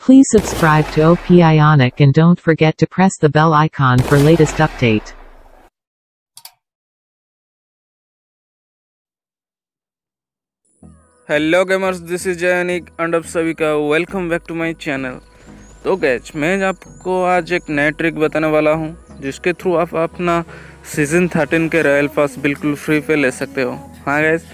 Please subscribe to OP Ionic and don't forget to press the bell icon for latest update. Hello gamers this is Jayanik and आप सभी का welcome back to my channel तो गैच मैं आपको आज एक नया ट्रिक बताने वाला हूँ, जिसके थ्रू आप अपना सीज़न थर्टीन के रॉयल पास बिल्कुल फ्री पे ले सकते हो हाँ गैस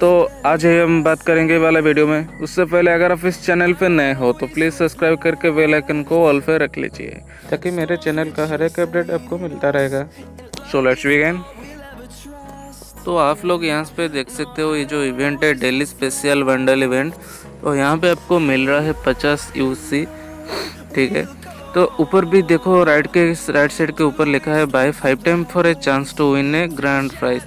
तो आज ही हम बात करेंगे वाला वीडियो में। उससे पहले अगर आप इस चैनल पर नए हो तो प्लीज़ सब्सक्राइब करके बेल आइकन को ऑल पे रख लीजिए, ताकि मेरे चैनल का हर एक अपडेट आपको मिलता रहेगा। सो लेट्स बिगिन तो आप लोग यहाँ पे देख सकते हो, ये जो इवेंट है डेली स्पेशल बंडल इवेंट तो यहाँ पे आपको मिल रहा है पचास यू ठीक है? तो ऊपर भी देखो राइट के राइट साइड के ऊपर लिखा है buy five time for a chance to win a grand prize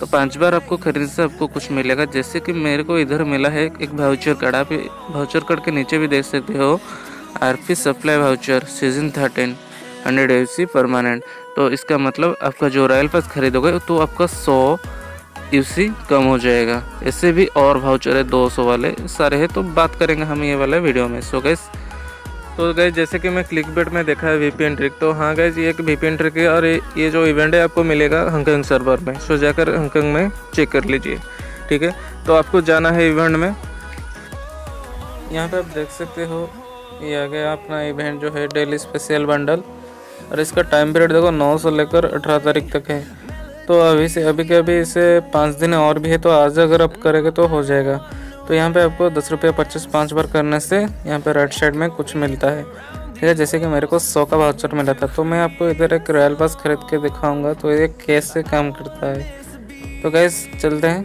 तो पाँच बार आपको खरीदने से आपको कुछ मिलेगा। जैसे कि मेरे को इधर मिला है एक भाउचर कार्ड आप भाउचर कार्ड के नीचे भी देख सकते हो। R P supply voucher season thirteen hundred A C permanent तो इसका मतलब आपका जो रॉयल पास खरीदोगे तो आपका सौ यूसी कम हो जाएगा। इससे भी और भाउचर है, दो सौ वाले सारे हैं। तो बात करेंगे हम ये वाले वीडियो में। सो गैस तो गए जैसे कि मैं क्लिक बेट में देखा है वीपीएन ट्रिक तो हाँ गए एक वीपीएन ट्रिक है और ये जो इवेंट है आपको मिलेगा हंकंग सर्वर में। सो जाकर हंकंग में चेक कर लीजिए, ठीक है? तो आपको जाना है इवेंट में। यहाँ पे आप देख सकते हो, ये आ गया अपना इवेंट जो है डेली स्पेशल बंडल और इसका टाइम पीरियड देखो, नौ से लेकर अठारह तारीख तक है। तो अभी से अभी के अभी इसे पाँच दिन और भी है तो आज अगर आप करेंगे तो हो जाएगा। तो यहाँ पे आपको दस रुपये पच्चीस पाँच बार करने से यहाँ पे राइट साइड में कुछ मिलता है। ठीक है, जैसे कि मेरे को सौ का वाउचर मिला था तो मैं आपको इधर एक रॉयल पास खरीद के दिखाऊँगा तो ये कैसे काम करता है। तो गैस चलते हैं।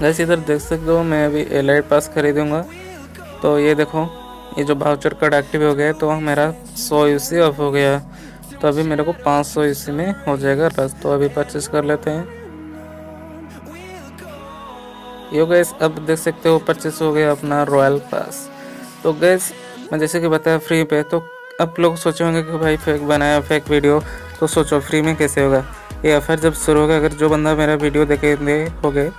गैस इधर देख सकते हो, मैं अभी एलाइट पास खरीदूँगा। तो ये देखो, ये जो वाउचर कार्ड एक्टिव हो गया तो मेरा सौ यूसी ऑफ़ हो गया। तो अभी मेरे को पाँच सौ में हो जाएगा बस तो अभी परचेस कर लेते हैं। यो गैस अब देख सकते हो परचेस हो गया अपना रॉयल पास तो गैस मैं जैसे कि बताया फ्री पे तो आप लोग सोचे होंगे कि भाई फेक बनाया फेक वीडियो तो सोचो फ्री में कैसे होगा? ये ऑफ़र जब शुरू होगा, अगर जो बंदा मेरा वीडियो देखे हो गए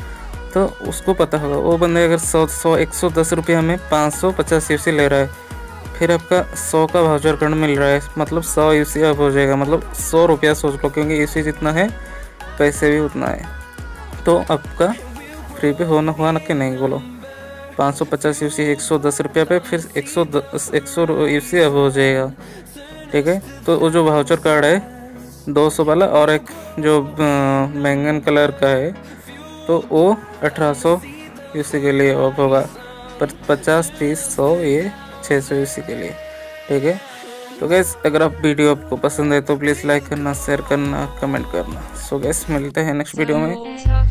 तो उसको पता होगा। वो बंदे अगर सौ सौ, एक सौ दस रुपये में पाँच सौ पचास यू ले रहा है, फिर आपका सौ का भाउचर कार्ड मिल रहा है। मतलब सौ यू सी हो जाएगा। मतलब सौ रुपया सोच लो, क्योंकि यू जितना है, पैसे भी उतना है। तो आपका फ्री पे होना हुआ ना कि नहीं बोलो। पाँच सौ पचास यू सी एक सौ दस रुपया पे फिर एक सौ दस, एक सौ यू सी अब हो जाएगा। ठीक है? तो वो जो भाउचर कार्ड है, दो सौ वाला और एक जो बैंगन कलर का है तो वो अठारह सौ यू सी के लिए ऑफ़ होगा। पर पचास, तीस, सौ ये छः सौ यू सी के लिए। ठीक है? तो गैस अगर आप वीडियो आपको पसंद है तो प्लीज़ लाइक करना शेयर करना कमेंट करना। सो गैस मिलते हैं नेक्स्ट वीडियो में।